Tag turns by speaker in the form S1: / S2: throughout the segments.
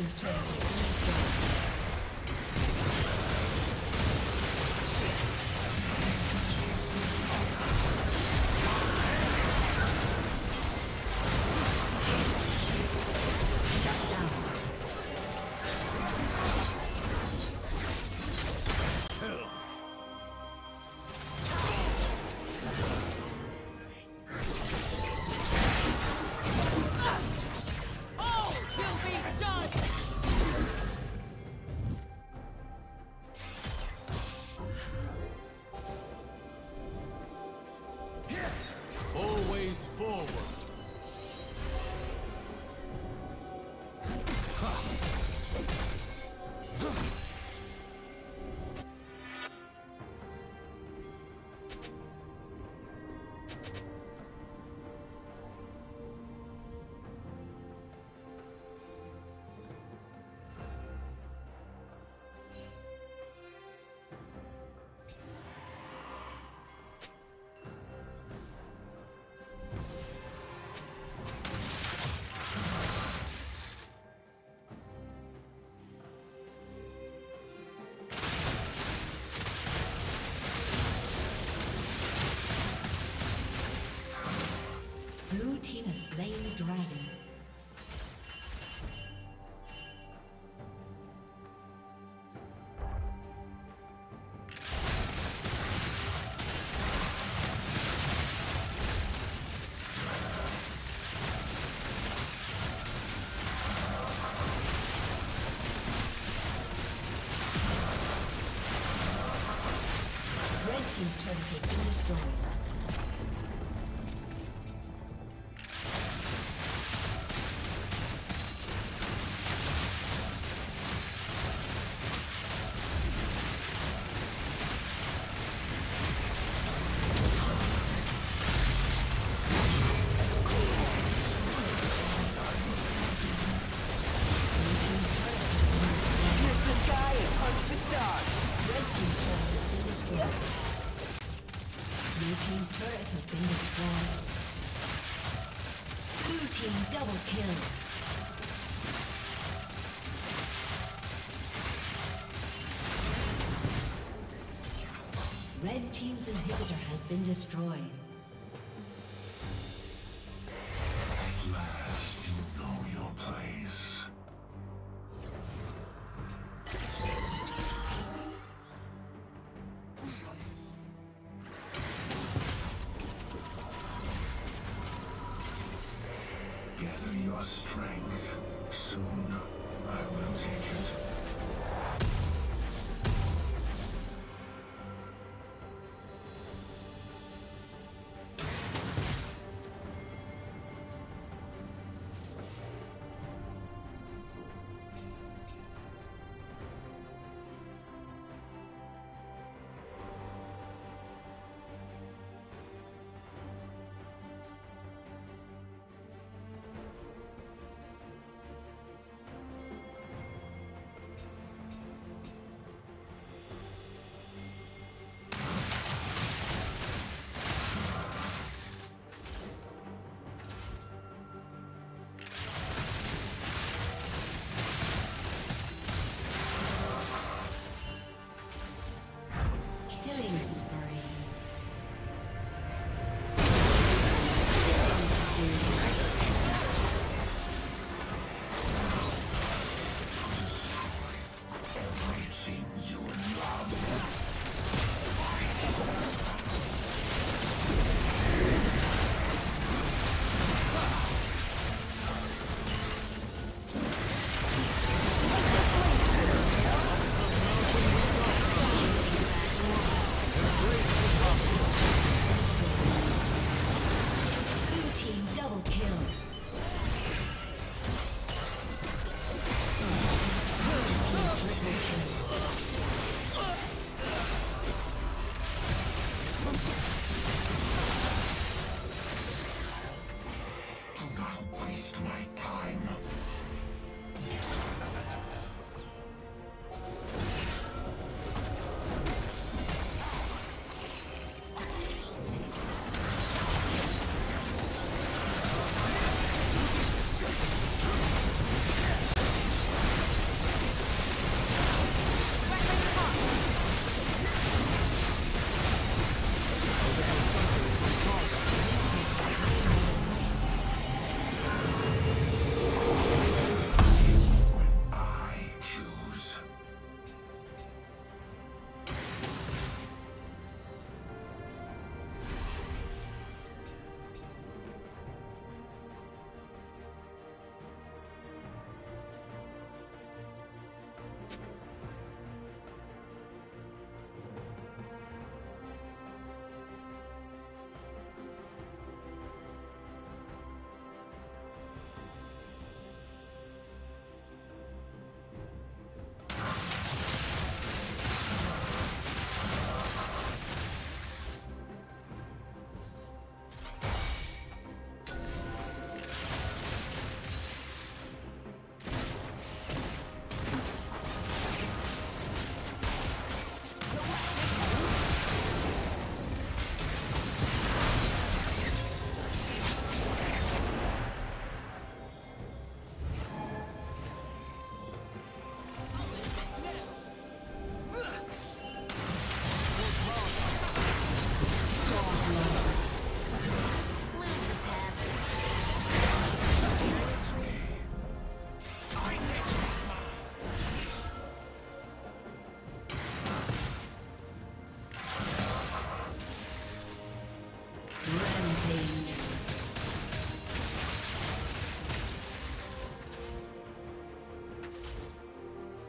S1: team's turret destroyed.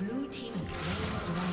S1: Blue team
S2: is slain